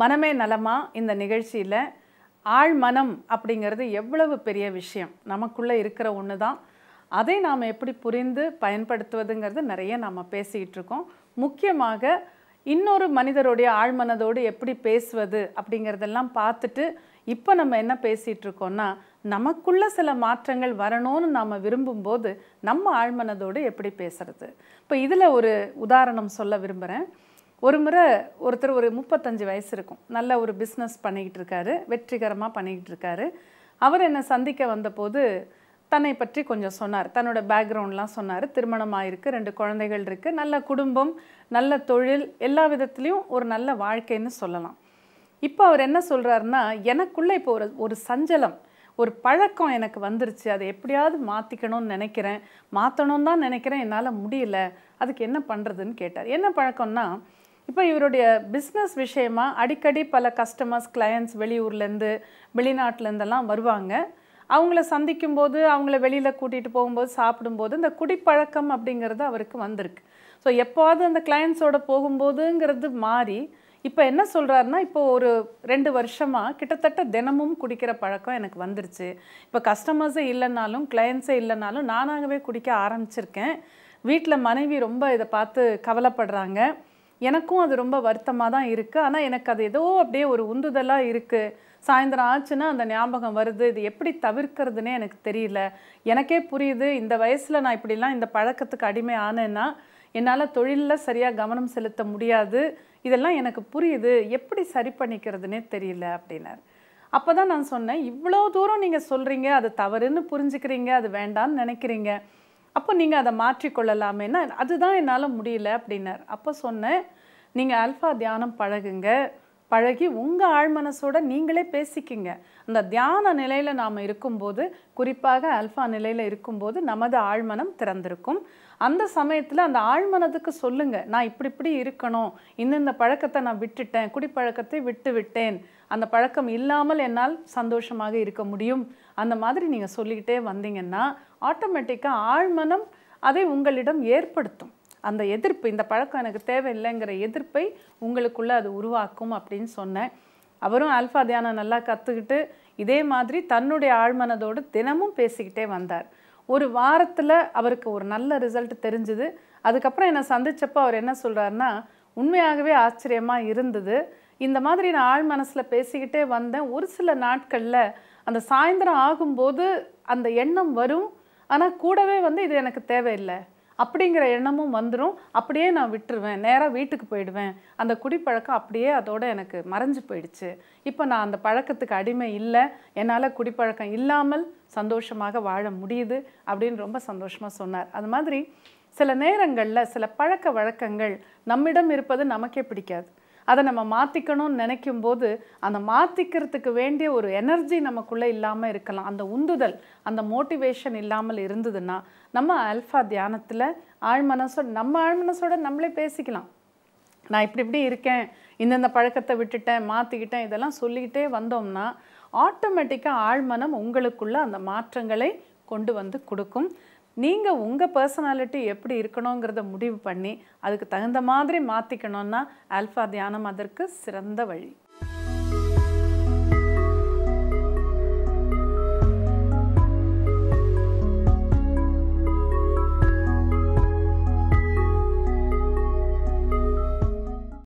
மனமே நலமா இந்த நிகழ்ச்சியில் ஆழ்மனம் அப்படிங்கிறது எவ்வளவு பெரிய விஷயம். நமக்குள்ளே இருக்கிற ஒன்று தான் அதை நாம் எப்படி புரிந்து பயன்படுத்துவதுங்கிறது நிறைய நாம் பேசிக்கிட்டு இருக்கோம். முக்கியமாக இன்னொரு மனிதருடைய ஆழ்மனதோடு எப்படி பேசுவது அப்படிங்கிறதெல்லாம் பார்த்துட்டு இப்போ நம்ம என்ன பேசிகிட்டு இருக்கோம்னா நமக்குள்ள சில மாற்றங்கள் வரணும்னு நாம் விரும்பும்போது நம்ம ஆழ்மனதோடு எப்படி பேசுறது? இப்போ இதில் ஒரு உதாரணம் சொல்ல விரும்புகிறேன் ஒரு முறை ஒருத்தர் ஒரு முப்பத்தஞ்சு வயசு இருக்கும். நல்ல ஒரு பிஸ்னஸ் பண்ணிக்கிட்டு இருக்காரு வெற்றிகரமாக பண்ணிக்கிட்டு இருக்காரு. அவர் என்னை சந்திக்க வந்தபோது தன்னை பற்றி கொஞ்சம் சொன்னார். தன்னோட பேக்ரவுண்ட்லாம் சொன்னார். திருமணம் ஆயிருக்கு ரெண்டு குழந்தைகள் இருக்குது நல்ல குடும்பம் நல்ல தொழில் எல்லா விதத்துலேயும் ஒரு நல்ல வாழ்க்கைன்னு சொல்லலாம். இப்போ அவர் என்ன சொல்கிறாருன்னா எனக்குள்ளே இப்போ ஒரு ஒரு சஞ்சலம் ஒரு பழக்கம் எனக்கு வந்துருச்சு. அதை எப்படியாவது மாற்றிக்கணும்னு நினைக்கிறேன். மாற்றணும் தான் நினைக்கிறேன். என்னால் முடியல. அதுக்கு என்ன பண்ணுறதுன்னு கேட்டார். என்ன பழக்கம்னா இப்போ இவருடைய பிஸ்னஸ் விஷயமா அடிக்கடி பல கஸ்டமர்ஸ் கிளையண்ட்ஸ் வெளியூர்லேருந்து வெளிநாட்டிலேருந்தெல்லாம் வருவாங்க. அவங்கள சந்திக்கும் போது அவங்கள வெளியில் கூட்டிகிட்டு போகும்போது சாப்பிடும்போது இந்த குடிப்பழக்கம் அப்படிங்கிறது அவருக்கு வந்திருக்கு. ஸோ எப்போவாவது அந்த கிளையண்ட்ஸோட போகும்போதுங்கிறது மாறி இப்போ என்ன சொல்கிறாருன்னா இப்போ ஒரு ரெண்டு வருஷமாக கிட்டத்தட்ட தினமும் குடிக்கிற பழக்கம் எனக்கு வந்துருச்சு. இப்போ கஸ்டமர்ஸே இல்லைனாலும் கிளையண்ட்ஸே இல்லைனாலும் நானாகவே குடிக்க ஆரம்பிச்சிருக்கேன். வீட்டில் மனைவி ரொம்ப இதை பார்த்து கவலைப்படுறாங்க. எனக்கும் அது ரொம்ப வருத்தமாக தான் இருக்குது ஆனால் எனக்கு அது ஏதோ அப்படியே ஒரு உந்துதலாக இருக்குது சாயந்தரம் ஆச்சுன்னா அந்த ஞாபகம் வருது. இது எப்படி தவிர்க்கிறதுனே எனக்கு தெரியல. எனக்கே புரியுது. இந்த வயசில் நான் இப்படிலாம் இந்த பழக்கத்துக்கு அடிமை ஆனேன்னா என்னால் தொழிலில் சரியாக கவனம் செலுத்த முடியாது. இதெல்லாம் எனக்கு புரியுது. எப்படி சரி பண்ணிக்கிறதுனே தெரியல அப்படின்னார். அப்போ தான் நான் சொன்னேன் இவ்வளோ தூரம் நீங்கள் சொல்கிறீங்க அது தவறுன்னு புரிஞ்சுக்கிறீங்க அது வேண்டான்னு நினைக்கிறீங்க. அப்போ நீங்கள் அதை மாற்றிக்கொள்ளலாமேன்னா அதுதான் என்னால் முடியல அப்படின்னார். அப்போ சொன்னேன் நீங்கள் அல்ஃபா தியானம் பழகுங்க. பழகி உங்கள் ஆழ்மனசோட நீங்களே பேசிக்கிங்க. அந்த தியான நிலையில் நாம் இருக்கும்போது குறிப்பாக அல்ஃபா நிலையில் இருக்கும்போது நமது ஆழ்மனம் திறந்திருக்கும். அந்த சமயத்தில் அந்த ஆழ்மனதுக்கு சொல்லுங்கள் நான் இப்படி இப்படி இருக்கணும். இந்தந்த பழக்கத்தை நான் விட்டுட்டேன். குடிப்பழக்கத்தை விட்டு விட்டேன். அந்த பழக்கம் இல்லாமல் என்னால் சந்தோஷமாக இருக்க முடியும். அந்த மாதிரி நீங்கள் சொல்லிக்கிட்டே வந்தீங்கன்னா ஆட்டோமேட்டிக்காக ஆழ்மனம் அதை உங்களிடம் ஏற்படுத்தும். அந்த எதிர்ப்பு இந்த பழக்கம் எனக்கு தேவையில்லைங்கிற எதிர்ப்பை உங்களுக்குள்ளே அது உருவாக்கும் அப்படின்னு சொன்னேன். அவரும் ஆல்ஃபா தியானம் நல்லா கற்றுக்கிட்டு இதே மாதிரி தன்னுடைய ஆழ்மனதோடு தினமும் பேசிக்கிட்டே வந்தார். ஒரு வாரத்தில் அவருக்கு ஒரு நல்ல ரிசல்ட் தெரிஞ்சுது. அதுக்கப்புறம் என்னை சந்திச்சப்போ அவர் என்ன சொல்கிறாருன்னா உண்மையாகவே ஆச்சரியமாக இருந்தது. இந்த மாதிரி நான் ஆழ் மனசில் பேசிக்கிட்டே வந்தேன். ஒரு சில நாட்களில் அந்த சாயந்தரம் ஆகும்போது அந்த எண்ணம் வரும். ஆனால் கூடவே வந்து இது எனக்கு தேவையில்லை. அப்படிங்கிற எண்ணமும் வந்துடும் அப்படியே நான் விட்டுருவேன். நேராக வீட்டுக்கு போயிடுவேன். அந்த குடிப்பழக்கம் அப்படியே அதோட எனக்கு மறைஞ்சு போயிடுச்சு. இப்போ நான் அந்த பழக்கத்துக்கு அடிமை இல்லை. என்னால் குடிப்பழக்கம் இல்லாமல் சந்தோஷமாக வாழ முடியுது அப்படின்னு ரொம்ப சந்தோஷமாக சொன்னார். அது மாதிரி சில நேரங்களில் சில பழக்க வழக்கங்கள் நம்மிடம் இருப்பது நமக்கே பிடிக்காது. அதை நம்ம மாற்றிக்கணும்னு நினைக்கும் போது அந்த மாற்றிக்கிறதுக்கு வேண்டிய ஒரு எனர்ஜி நமக்குள்ளே இல்லாமல் இருக்கலாம். அந்த உந்துதல் அந்த மோட்டிவேஷன் இல்லாமல் இருந்ததுன்னா நம்ம அல்ஃபா தியானத்தில் ஆழ்மனசோட நம்ம ஆழ்மனசோட நம்மளே பேசிக்கலாம். நான் இப்படி இப்படி இருக்கேன் இந்தந்த பழக்கத்தை விட்டுட்டேன் மாற்றிக்கிட்டேன் இதெல்லாம் சொல்லிக்கிட்டே வந்தோம்னா ஆட்டோமேட்டிக்காக ஆழ்மனம் உங்களுக்குள்ள அந்த மாற்றங்களை கொண்டு வந்து கொடுக்கும். நீங்கள் உங்கள் பர்சனாலிட்டி எப்படி இருக்கணுங்கிறத முடிவு பண்ணி அதுக்கு தகுந்த மாதிரி மாற்றிக்கணுன்னா ஆல்ஃபா தியானம் அதற்கு சிறந்த வழி.